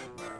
September.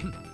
Hmm.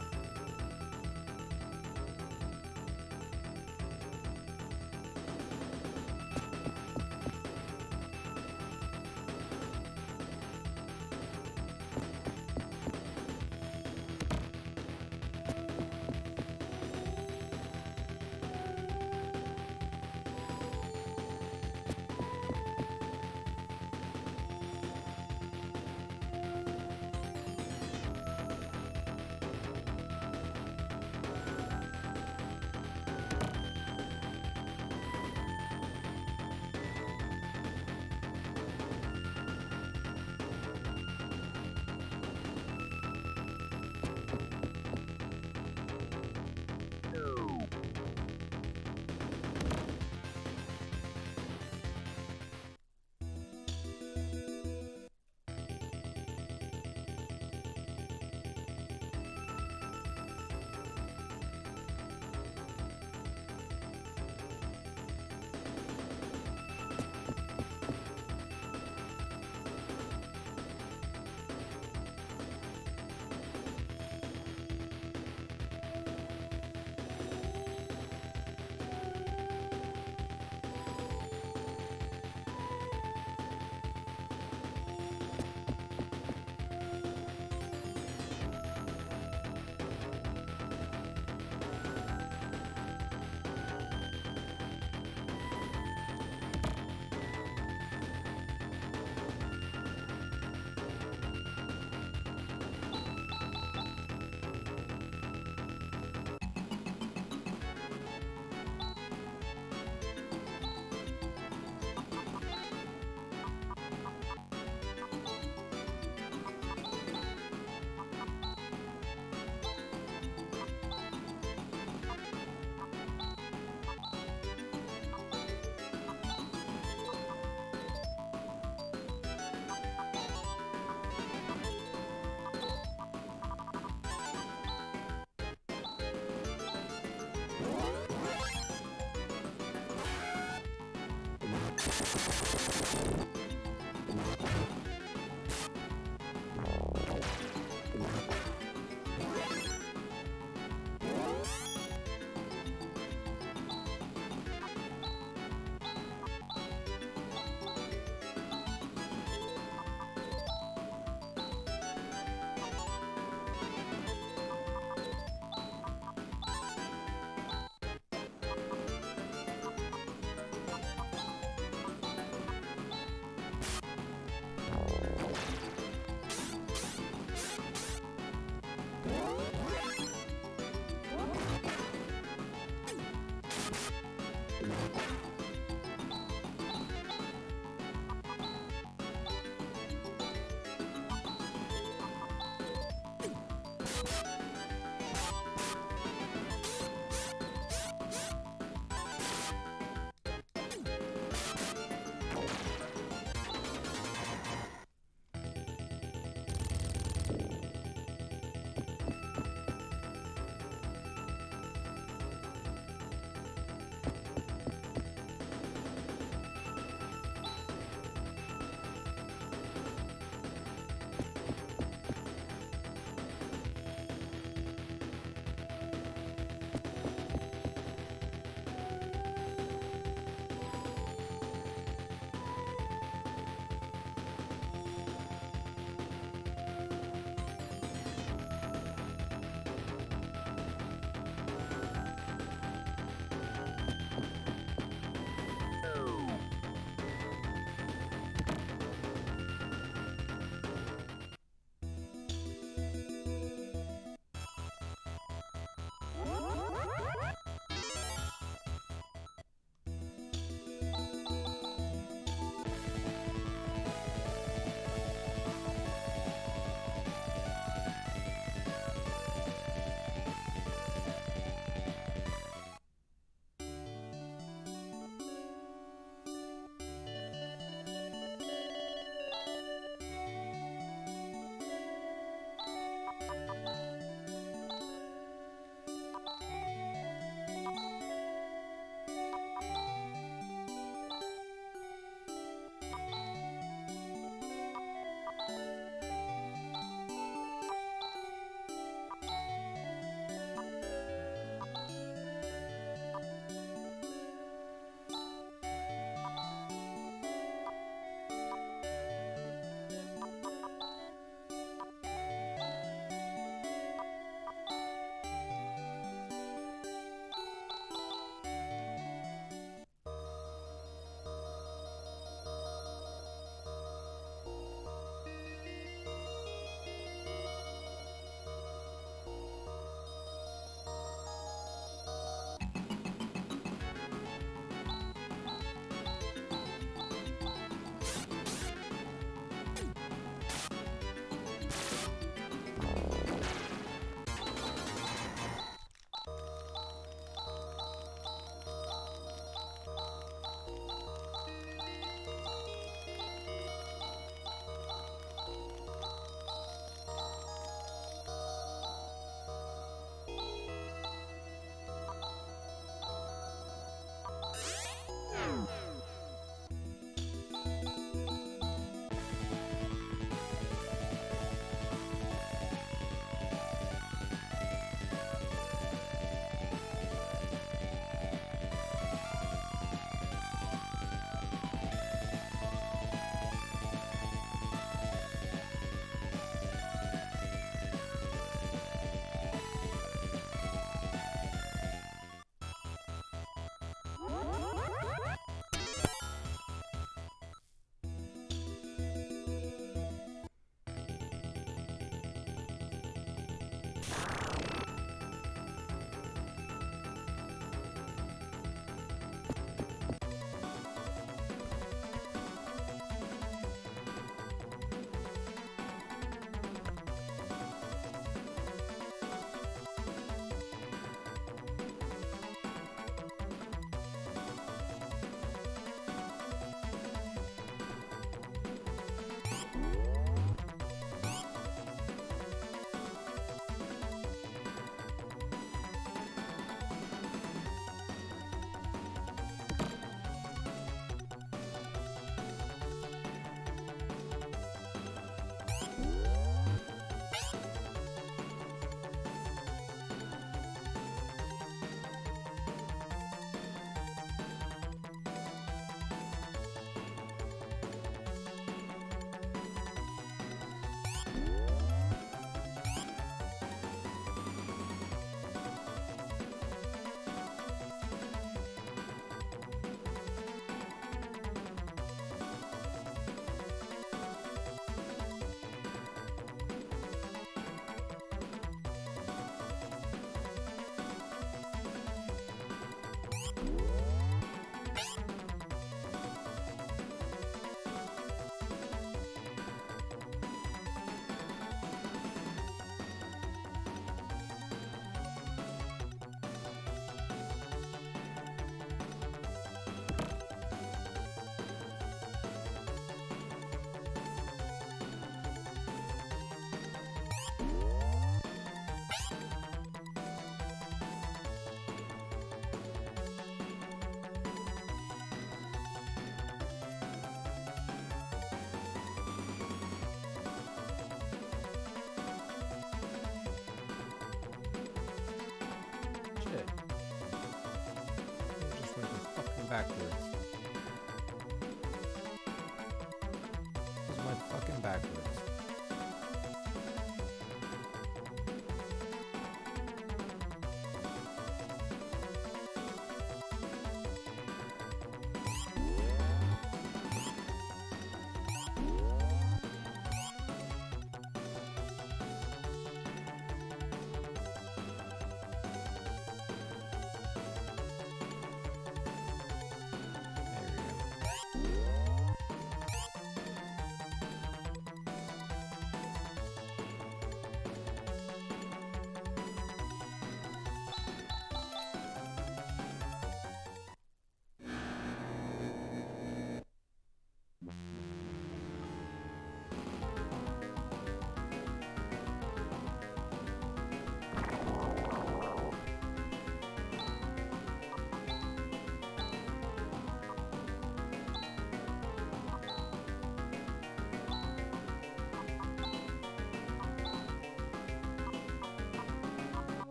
Backwards.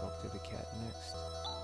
Talk to the cat next.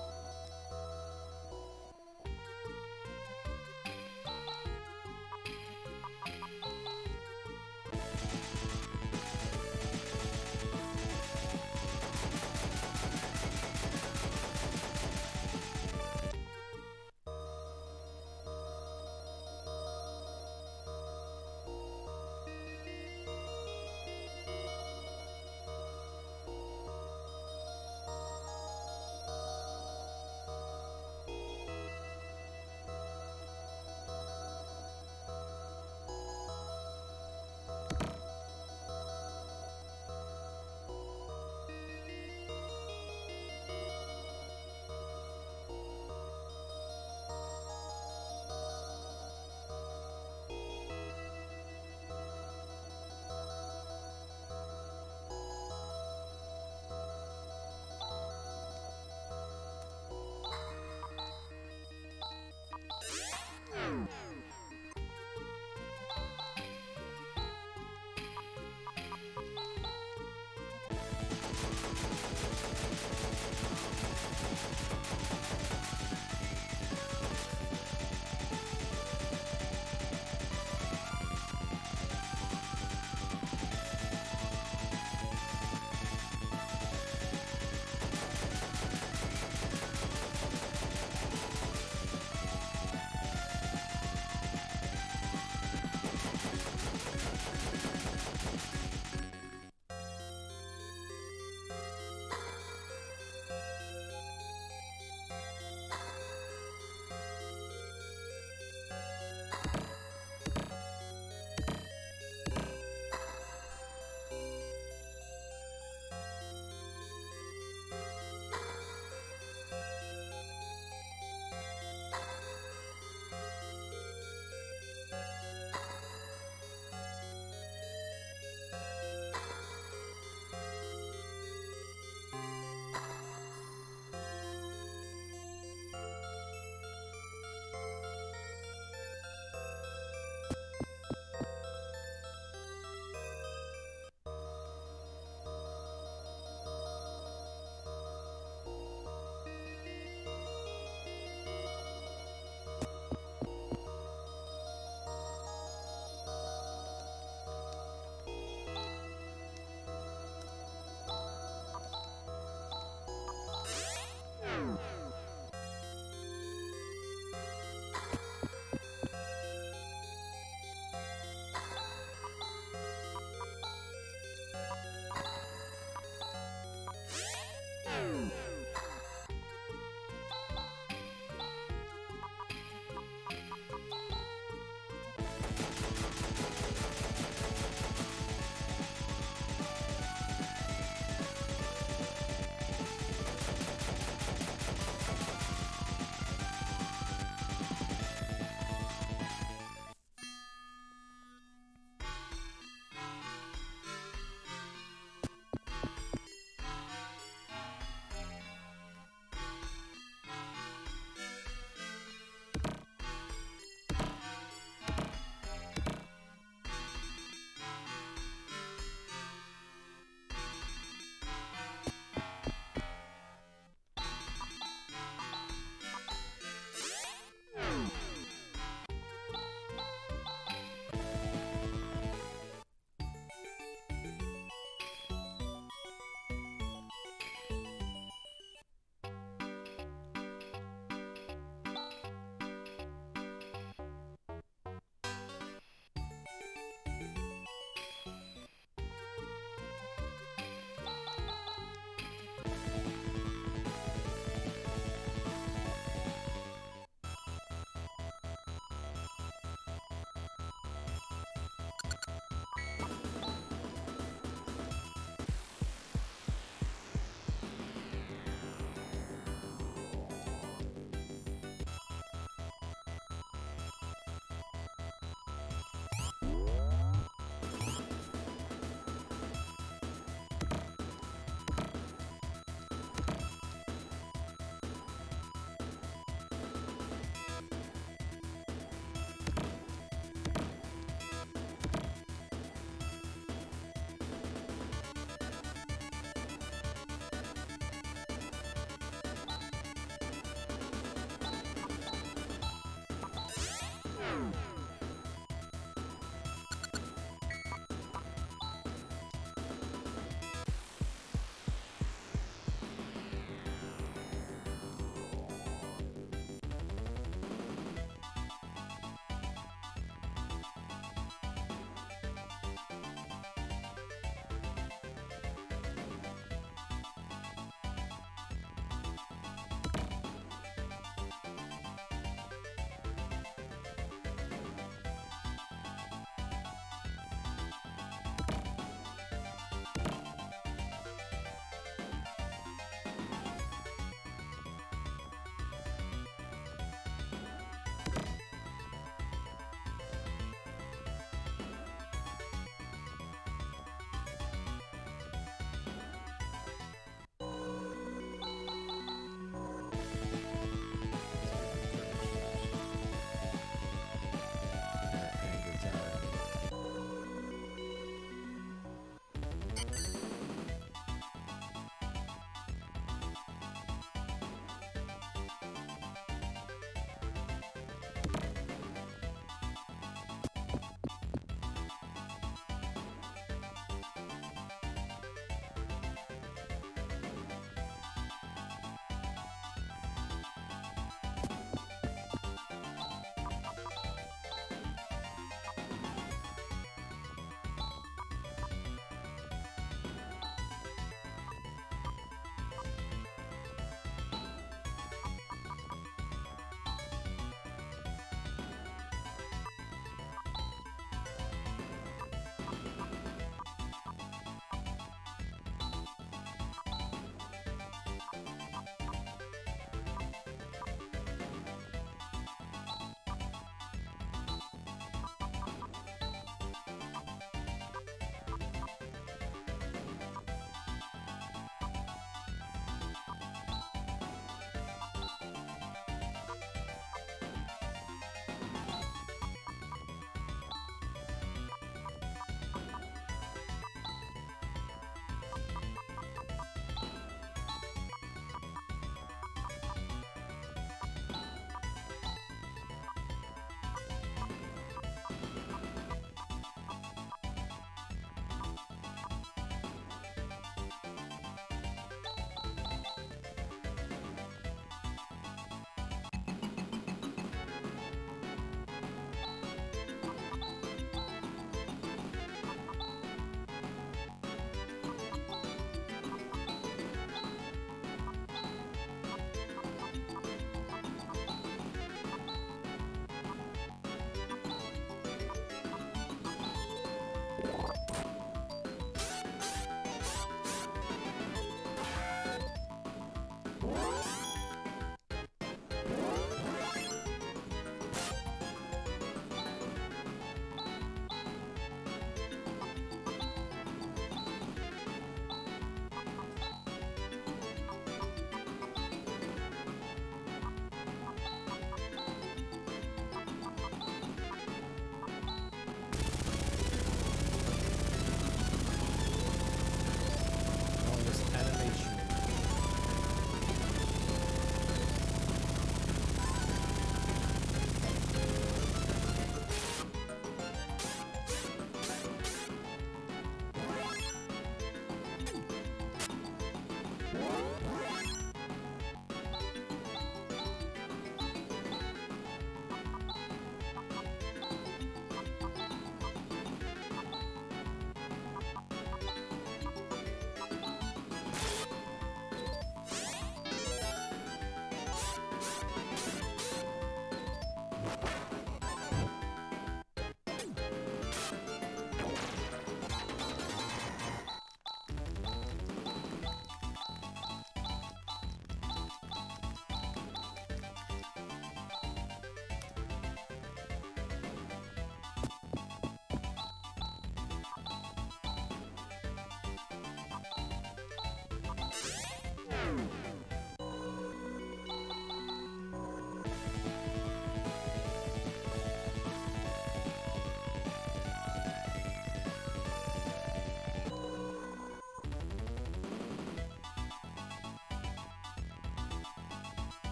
Woo!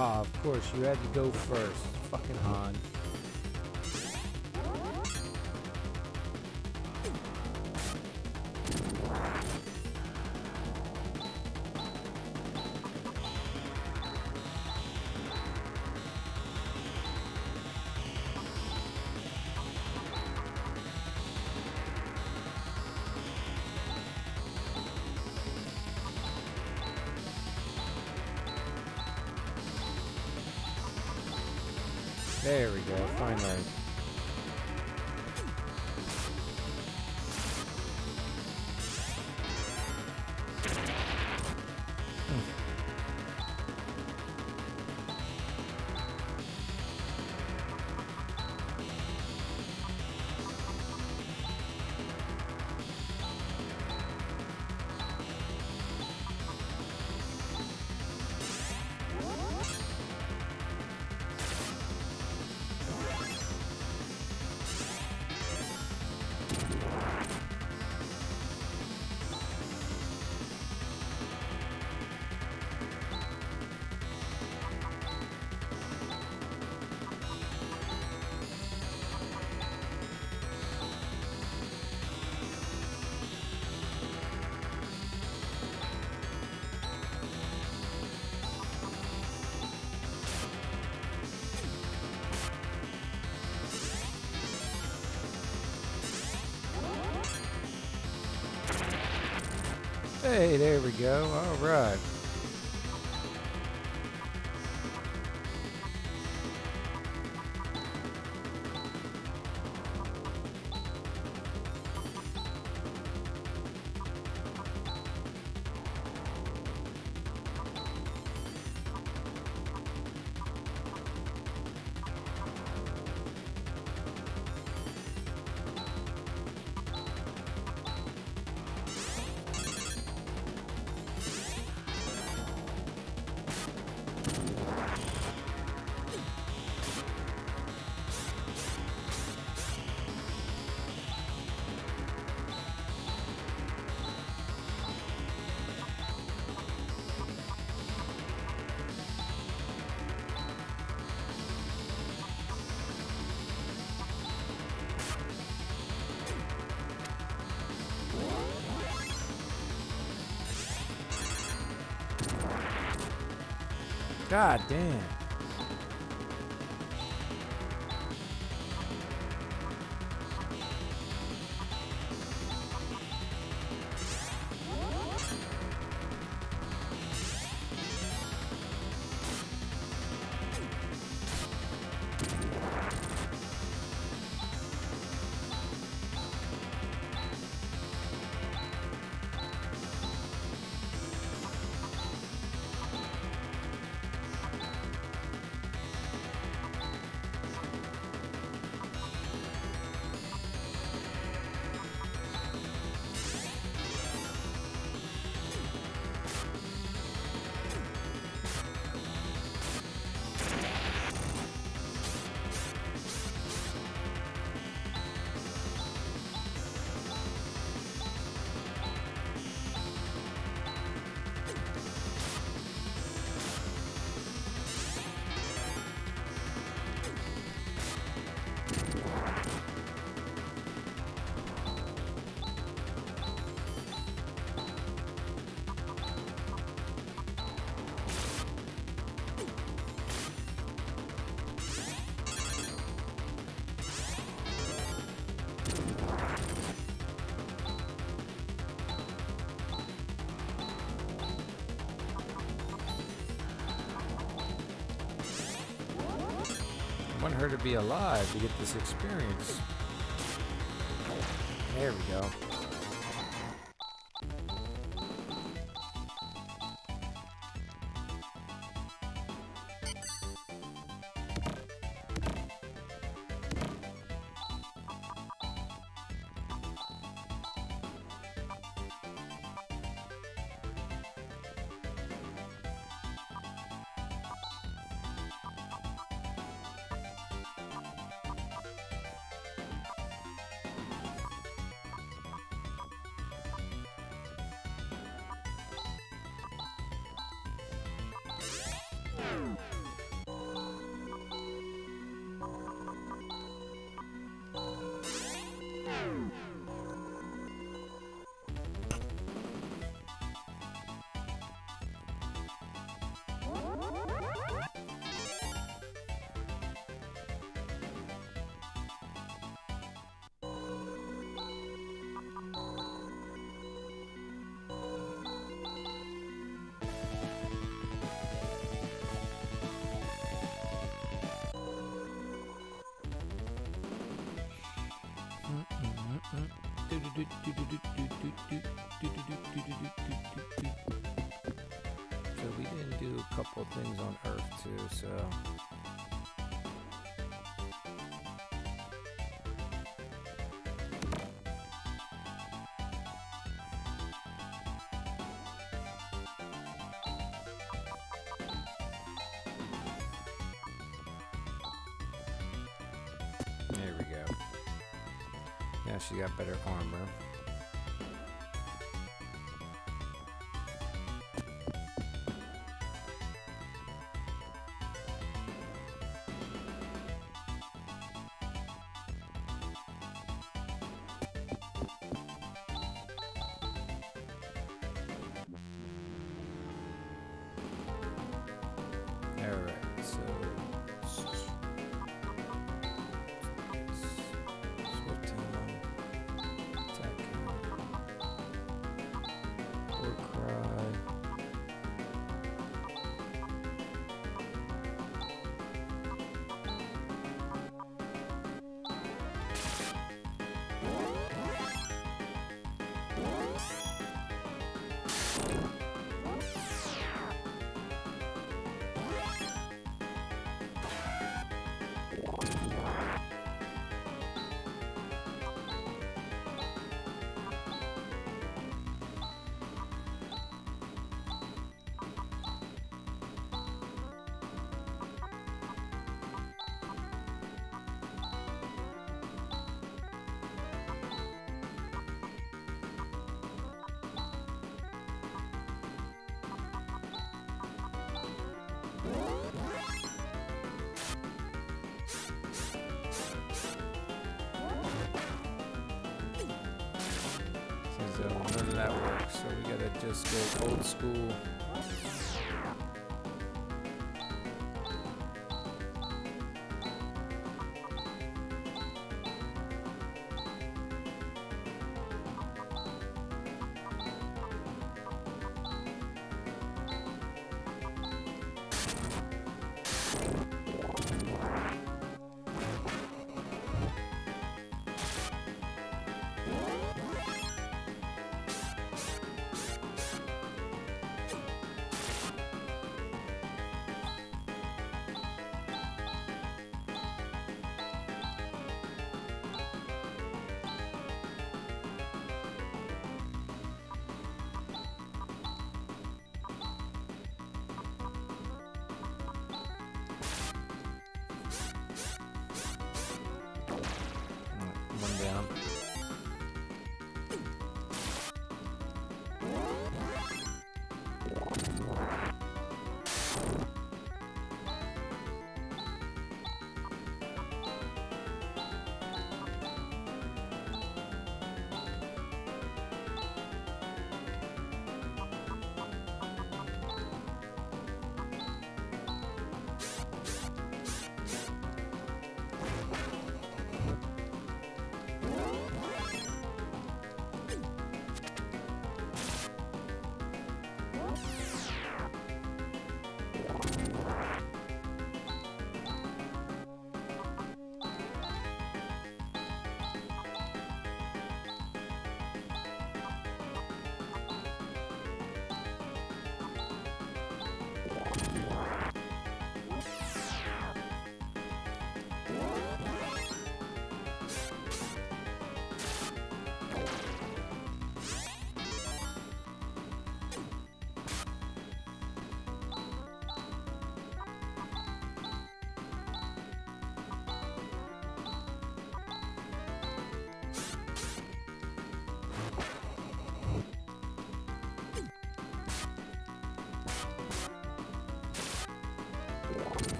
Ah, of course, you had to go first. There we go, finally. Hey, there we go. All right. God damn. To be alive to get this experience. So we didn't do a couple things on Earth too, so...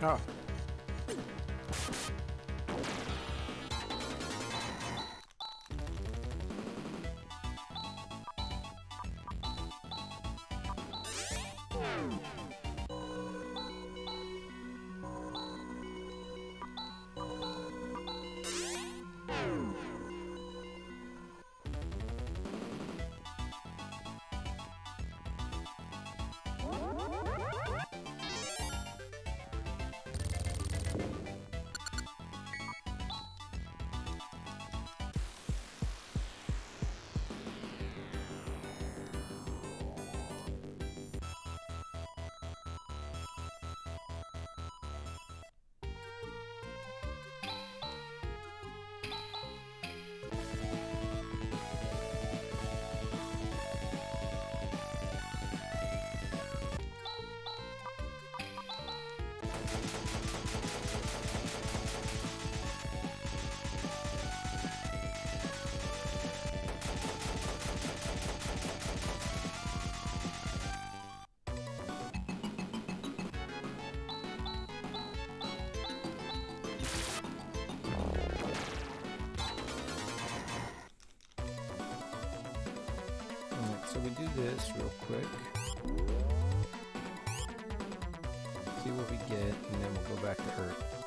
Oh. So we do this real quick. See what we get, and then we'll go back to Earth.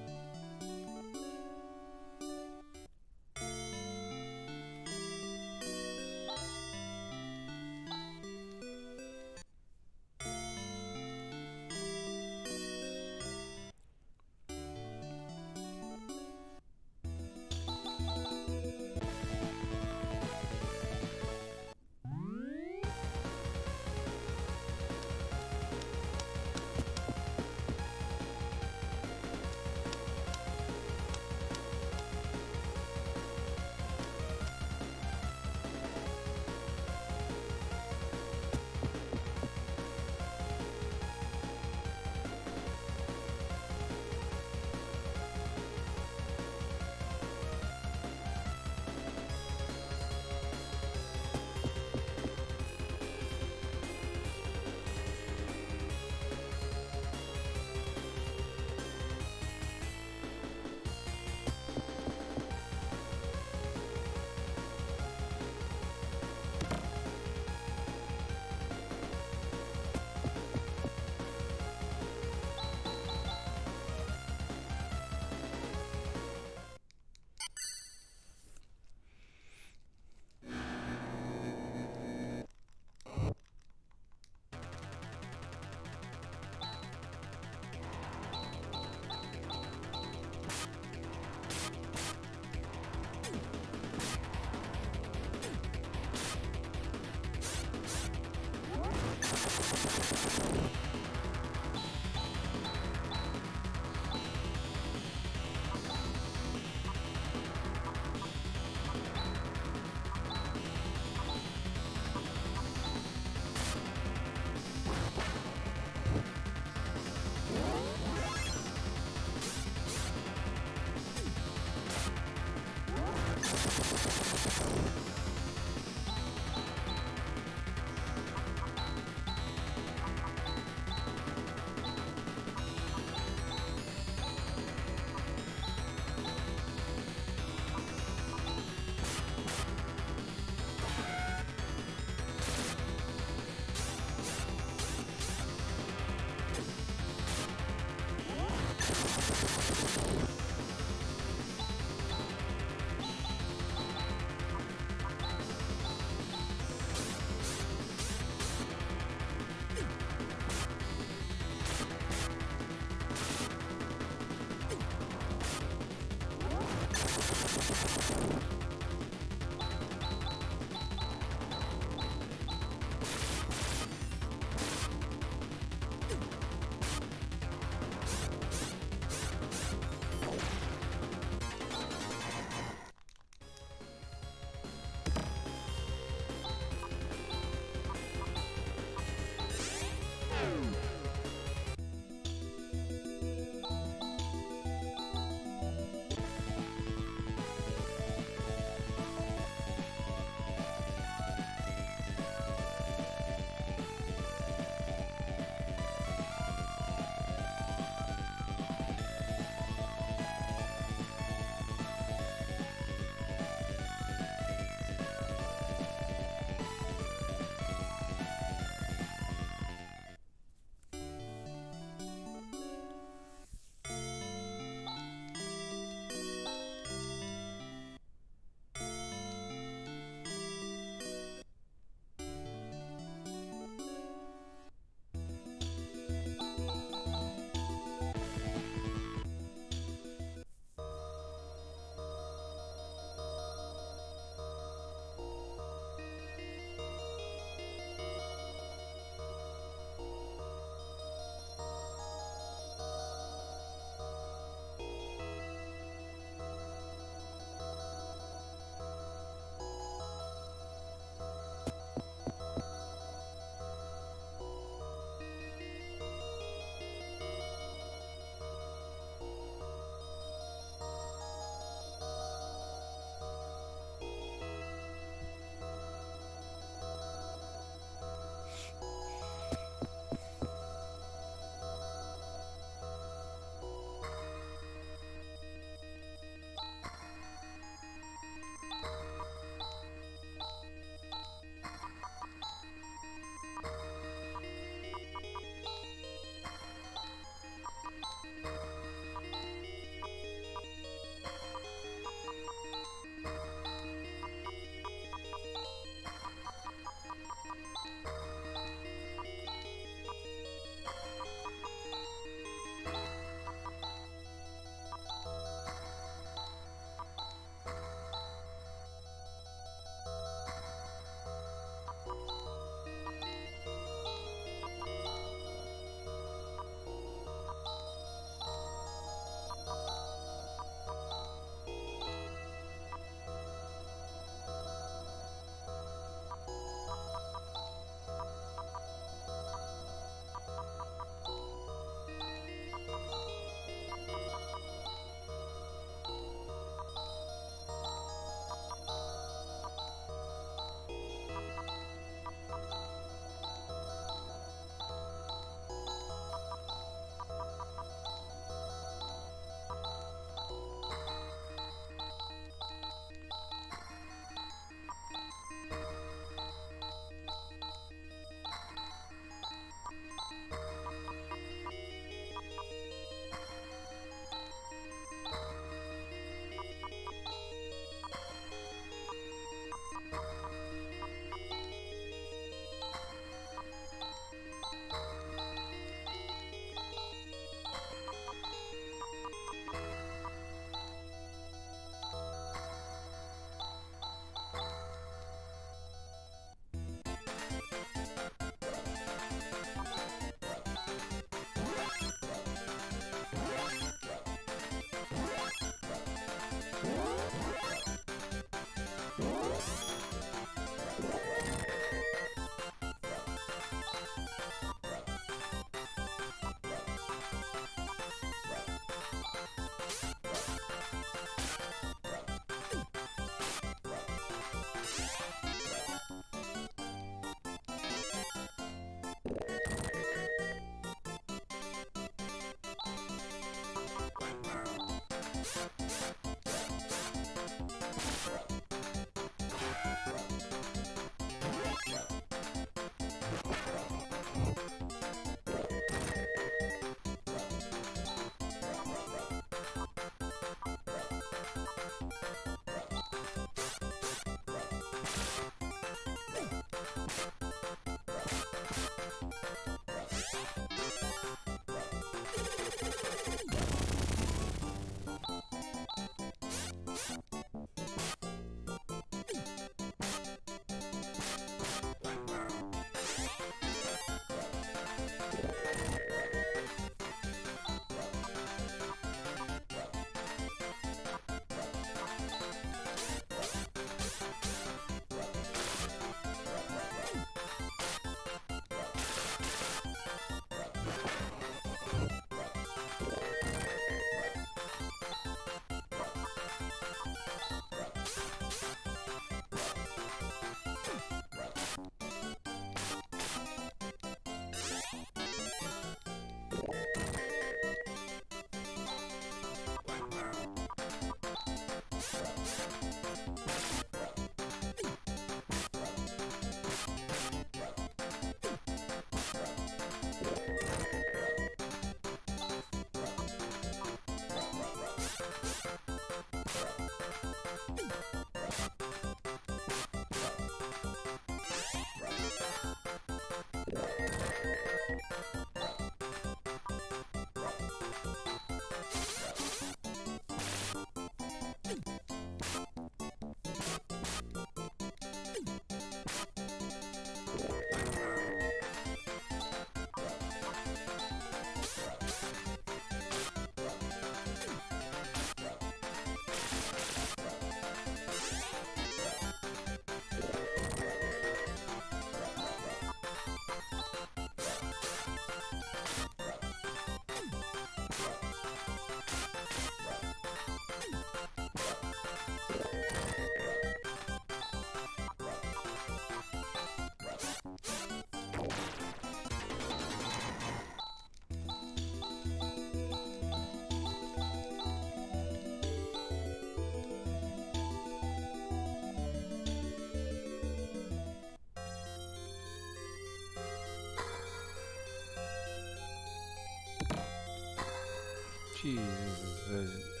Jesus.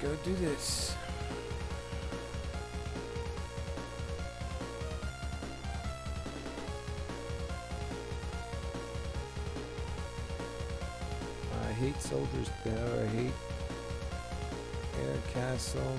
Go do this. I hate Soldiers Bear. I hate Air Castle.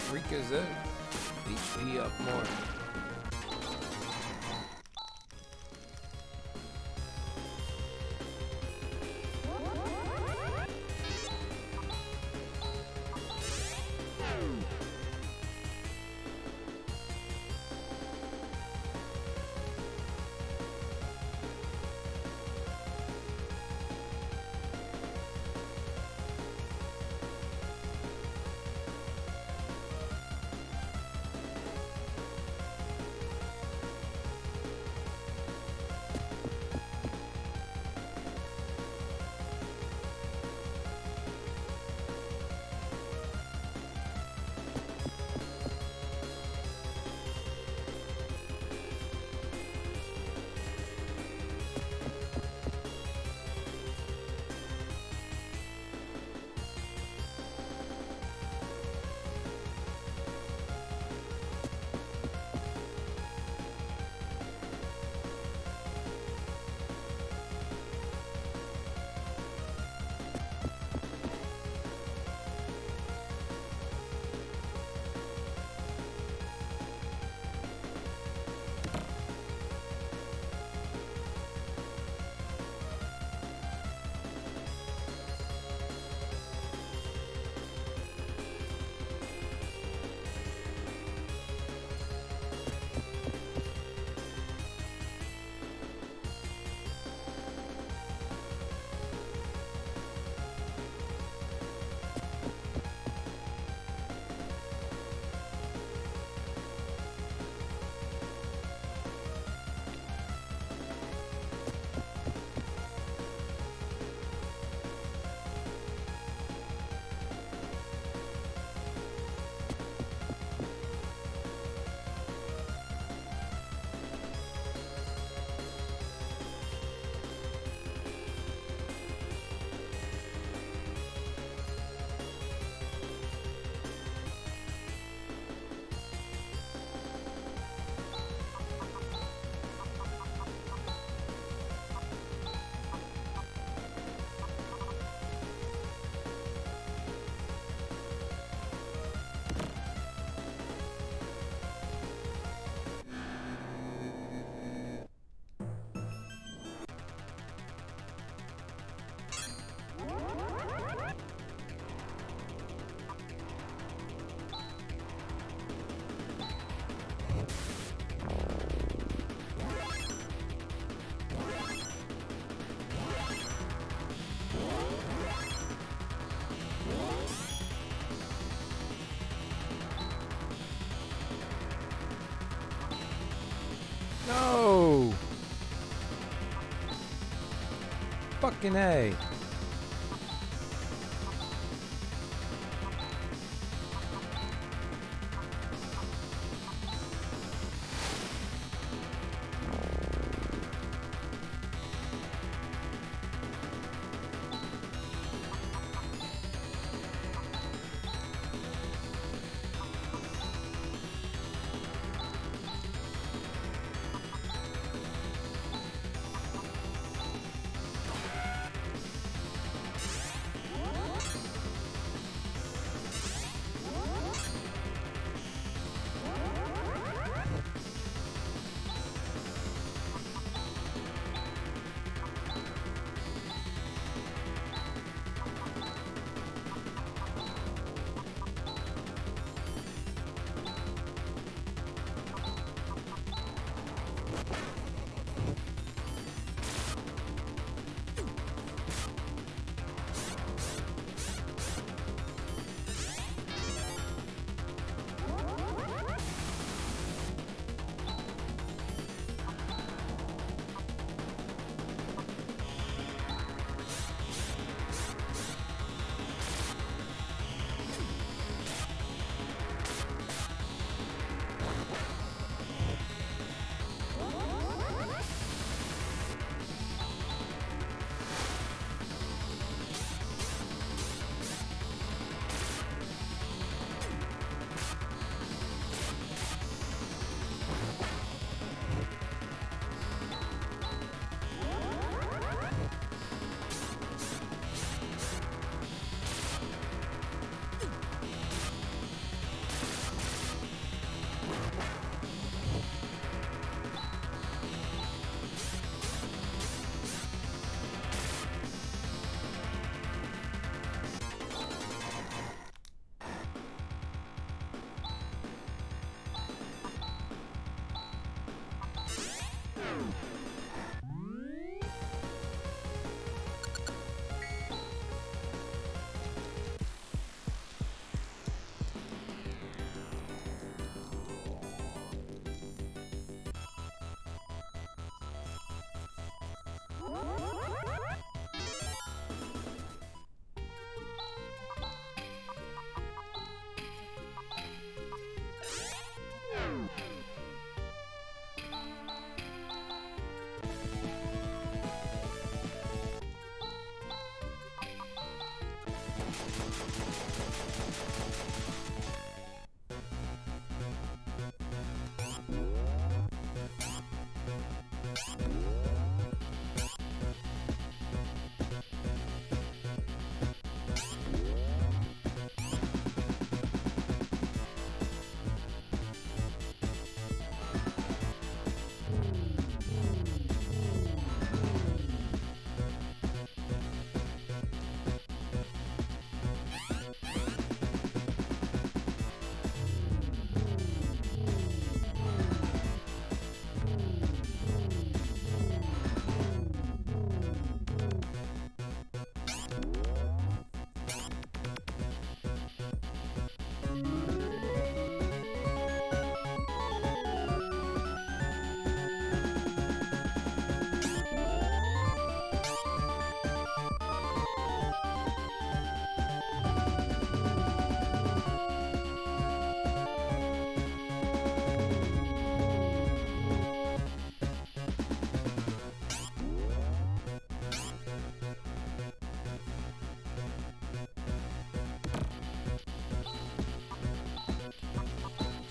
Get Rika's out. HP up more. Fucking A.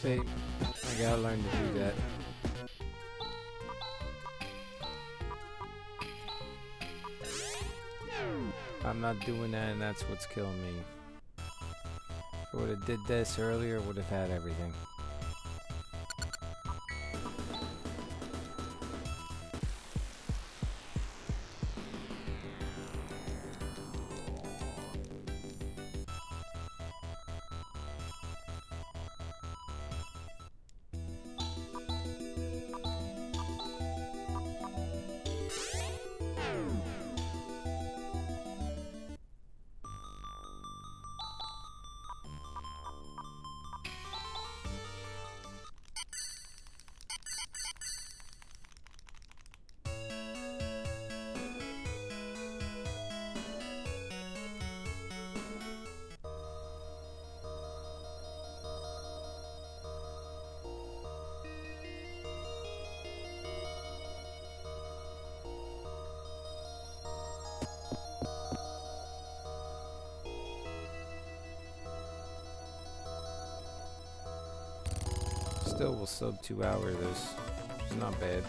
See, I gotta learn to do that. I'm not doing that and that's what's killing me. If I would have did this earlier, would have had everything. Sub two hour this. It's not bad.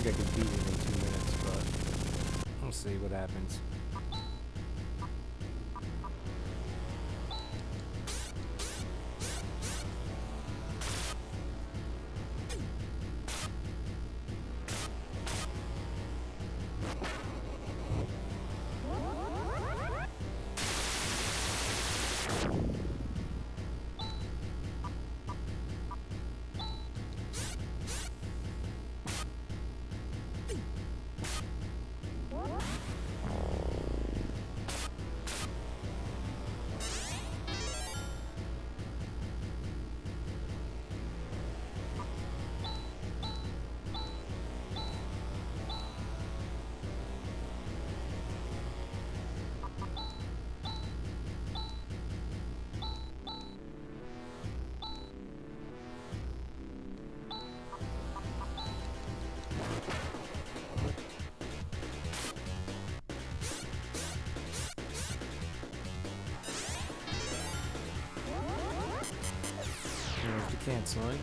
Think I could beat it in two minutes, but we'll see what happens. Canceling.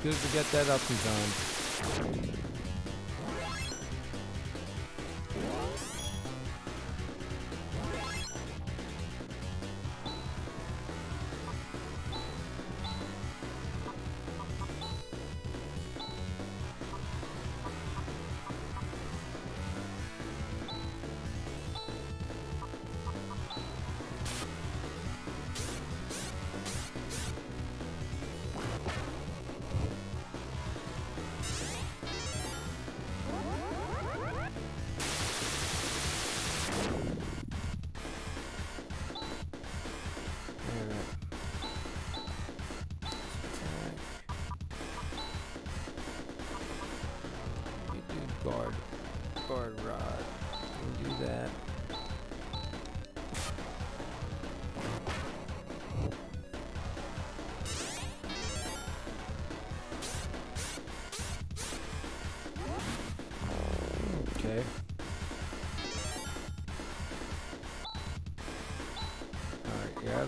Good to get that up and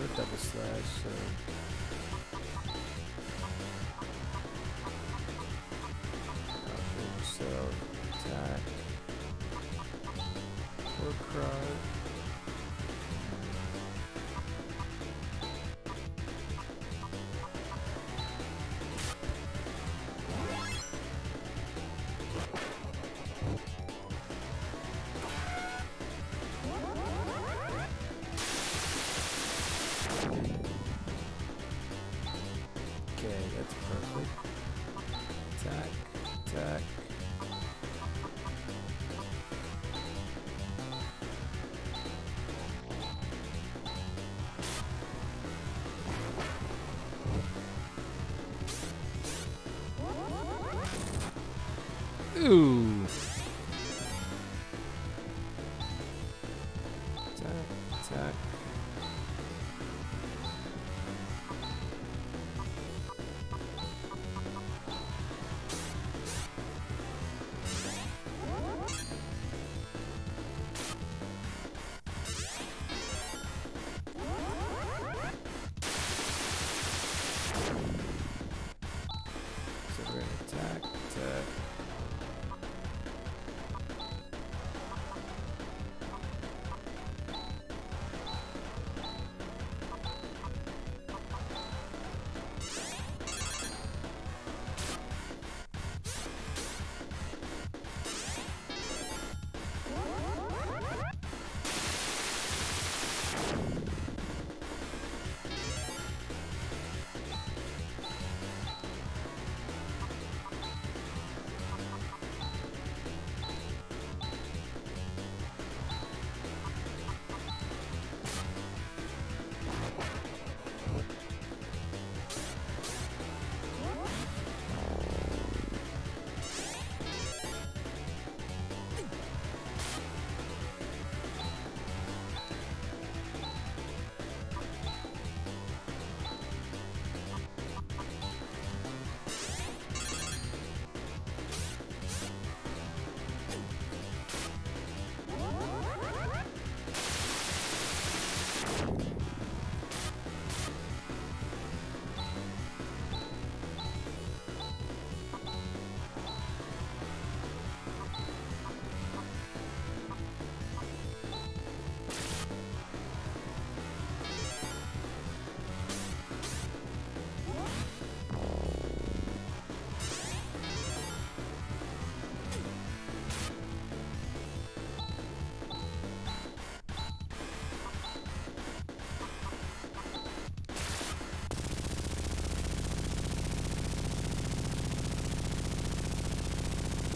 have a double slash, so.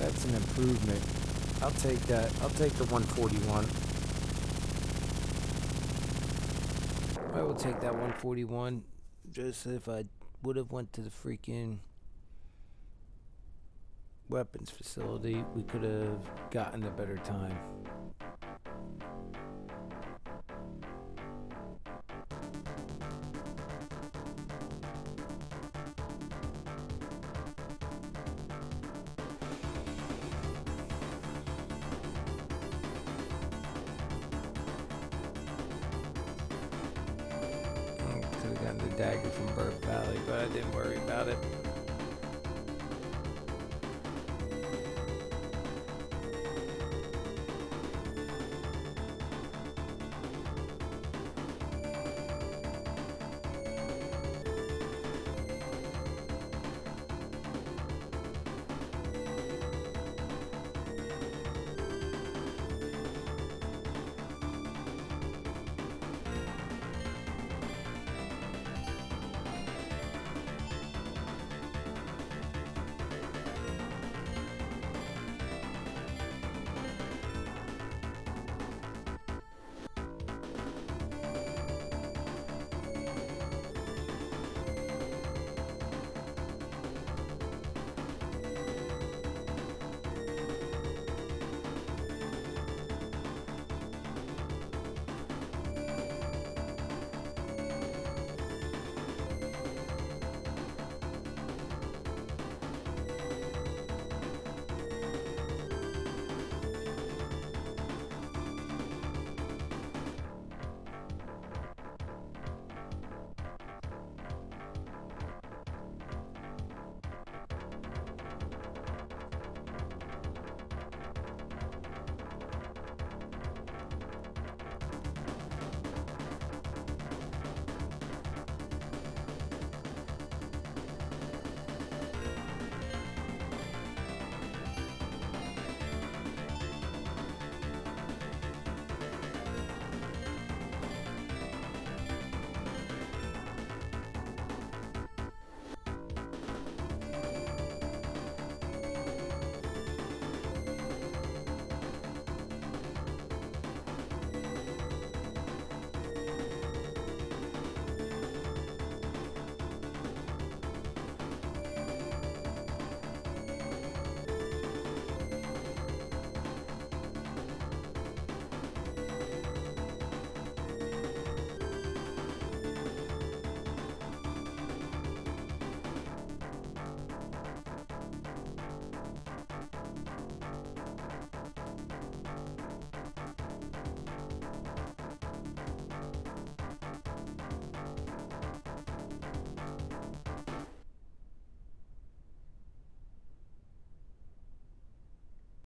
That's an improvement. I'll take that. I'll take the 141. I will take that 141. Just if I would have went to the freaking weapons facility, we could have gotten a better time.